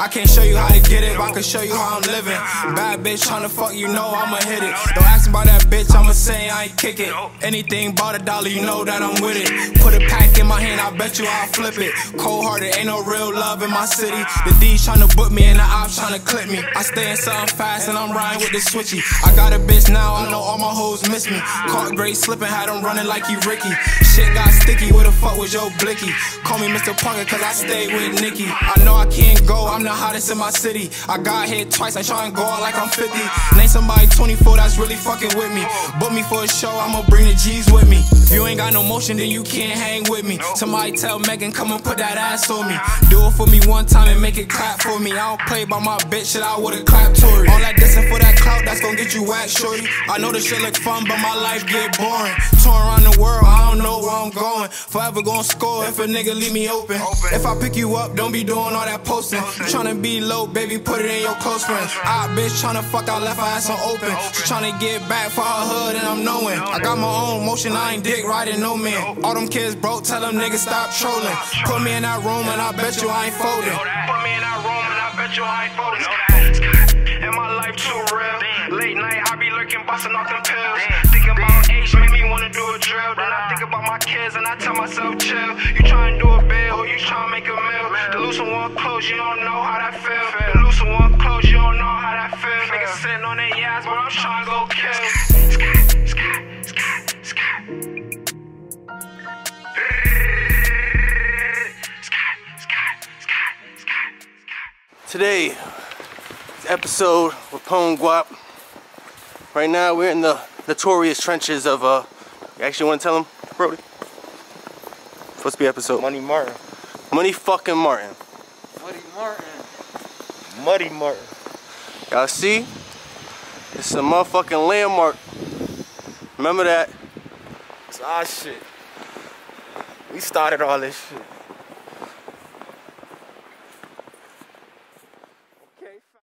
I can't show you how to get it, but I can show you how I'm living. Bad bitch tryna fuck, you know I'ma hit it. Don't ask about that bitch, I'ma say I ain't kick it. Anything about a dollar, you know that I'm with it. Put a pack I bet you I'll flip it. Cold hearted, ain't no real love in my city. The D's tryna book me and the ops tryna clip me. I stay in something fast and I'm riding with the switchy. I got a bitch now, I know all my hoes miss me. Caught great slipping, had him running like he Ricky. Shit got sticky, was your blicky? Call me Mr. Punker, cause I stayed with Nikki. I know I can't go, I'm the hottest in my city. I got hit twice, I try and go out like I'm 50. Name somebody 24 that's really fucking with me. Book me for a show, I'ma bring the G's with me. If you ain't got no motion, then you can't hang with me. Somebody tell Megan, come and put that ass on me. Do it for me one time and make it clap for me. I don't play by my bitch, shit, I would've clapped to her. All that dissing for that clout, that's gonna get you whacked, shorty. I know this shit look fun, but my life get boring. Torn around the world, I don't know where I'm going. Forever gonna score if a nigga leave me open. If I pick you up, don't be doing all that posting. Tryna be low, baby, put it in your close friends. I ah, bitch tryna fuck, I left her ass on open. She tryna get back for her hood, and I'm knowing. I got my own motion, I ain't dick riding no man. All them kids broke, tell them niggas stop trolling. Put me in that room, and I bet you I ain't folding. Put me in that room and I bet you I ain't folding. And my life too real. Late night, I be lurking, busting off them pills. Thinking about age, make me wanna do a drill. Then I think about my kids and I tell myself, chill. You try and do a bill, or you try and make a meal. The loose one close, you don't know how that feel. The loose one close, you don't know how that feel. Niggas sitting on their ass, but I'm trying to go kill. Scott, Scott, Scott, Scott. Scott, Scott, Scott, Scott, Scott. Today, episode with Pone Guap. Right now, we're in the notorious trenches of, uh, you actually want to tell him, Brody? Supposed to be episode. Money Martin. Money fucking Martin. Muddy Martin. Muddy Martin. Y'all see? It's a motherfucking landmark. Remember that? It's our shit. We started all this shit.